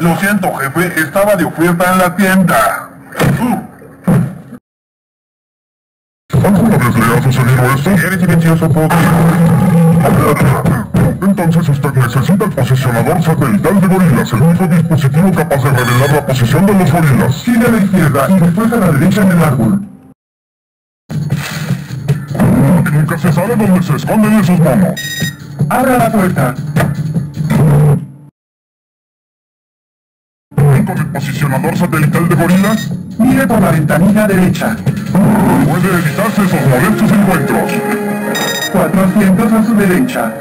Lo siento, jefe. Estaba de oferta en la tienda. ¿Alguna vez le ha sucedido esto? ¿Eres Fox? Entonces usted necesita el posicionador satelital de gorilas, el único dispositivo capaz de revelar la posición de los gorilas. Sigue a la izquierda y después a la derecha en el árbol. Nunca se sabe dónde se esconden esos monos. ¡Abra la puerta! ¿Con el posicionador satelital de gorilas? Mire por la ventanilla derecha. Puede evitarse esos molestos encuentros. 400 a su derecha.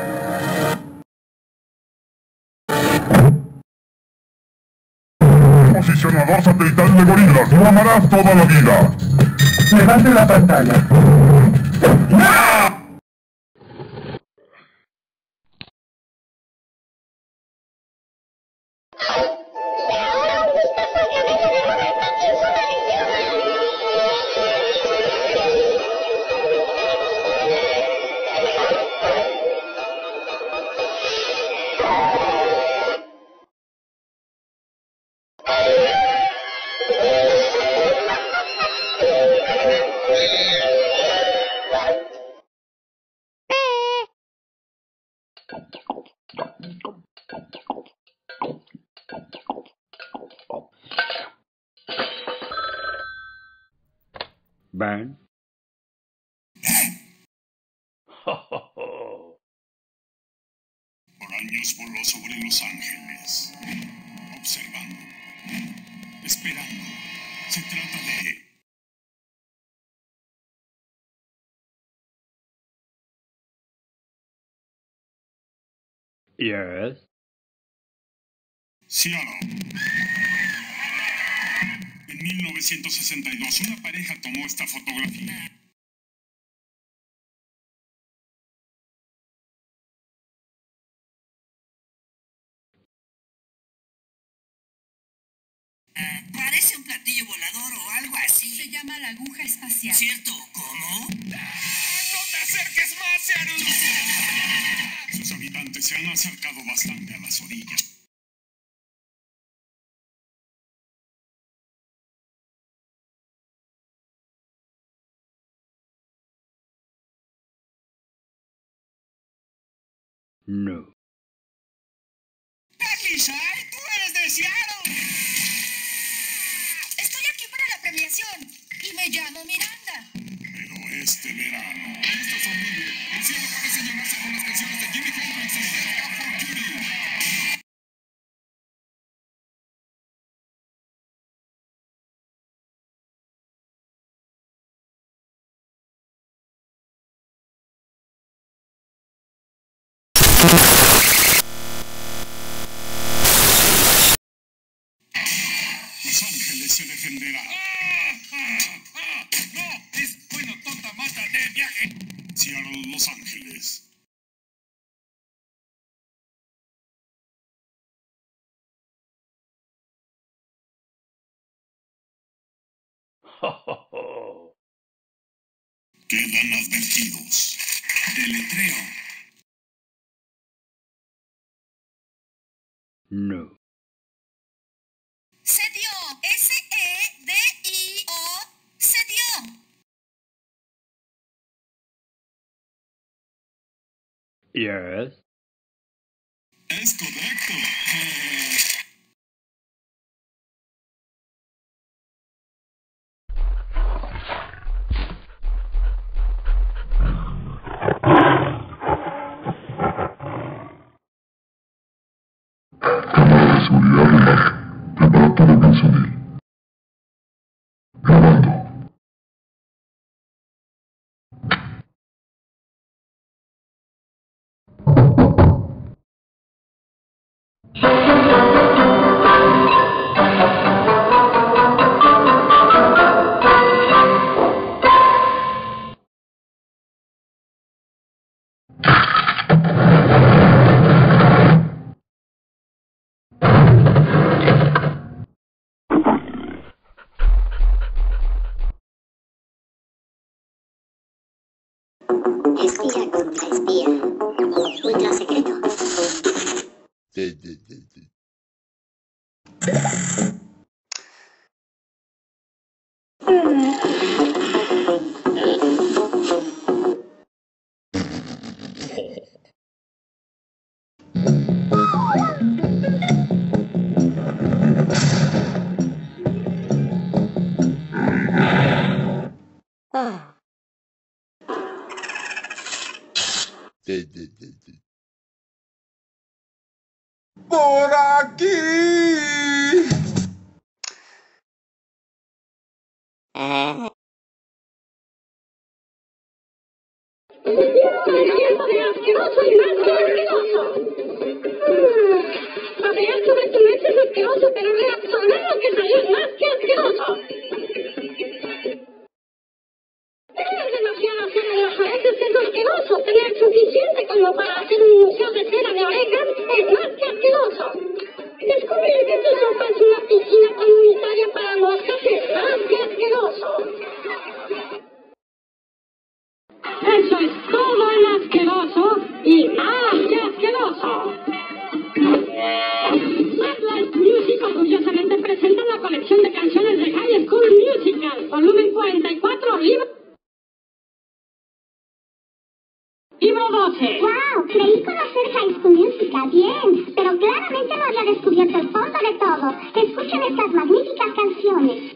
Posicionador satelital de gorilas. Lo amarás toda la vida. Levante la pantalla. Burn. Por años voló sobre Los Ángeles, observando, esperando. Se trata de... Yes. Seattle. En 1962, una pareja tomó esta fotografía. Parece un platillo volador o algo así. Se llama la aguja espacial. ¿Cierto? ¿Cómo? ¡No te acerques más, Seattle! Se han acercado bastante a las orillas. No. ¡Lisa! ¡Tú eres de Seattle! Estoy aquí para la premiación y me llamo Miranda. Pero este verano... Esto es Los Ángeles se defenderá. ¡No! Es bueno, tonta, mata de viaje. Seattle, Los Ángeles. Quedan advertidos. Deletreo. No. Se dio. S-E-D-I-O. Se dio. Yes. Es correcto. Ultra secreto. Por aquí. asqueroso y más que asqueroso. Pasear sobre tu leche es asqueroso, pero reabsorber lo que salió Musical, volumen 44, libro... Libro 12. ¡Wow! Creí conocer High School Musical bien, pero claramente no había descubierto el fondo de todo. Escuchen estas magníficas canciones.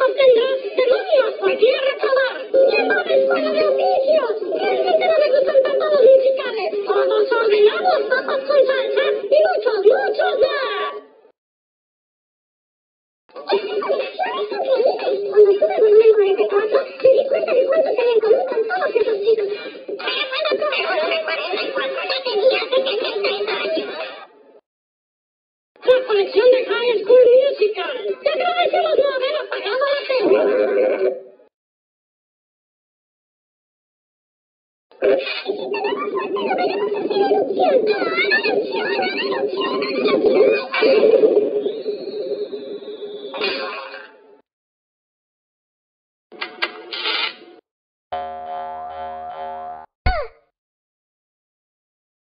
Obtendrás demonios por quiero reprobar. ¡Lleva de escuela de oficios! Realmente no me gustan tanto los musicales. Todos ordenados, papas con salsa y muchos, de tenía en común con todos esos chicos. Pero cuando tuve volumen 44, ya tenía 73 años. La colección de High School Musical. Te agradecemos no haber apagado la tele. Tenemos suerte, lo veremos hacer erupción. ¡Ah,